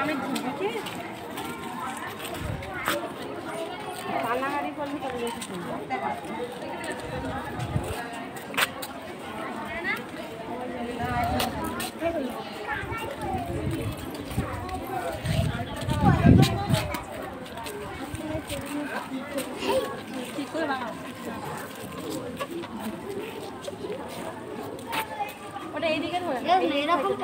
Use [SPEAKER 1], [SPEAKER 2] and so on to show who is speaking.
[SPEAKER 1] অনেক ঘুরবে পানাহারি করলে তবে বেশি সুন্দর কি করে বানাবো? मेरा
[SPEAKER 2] पंप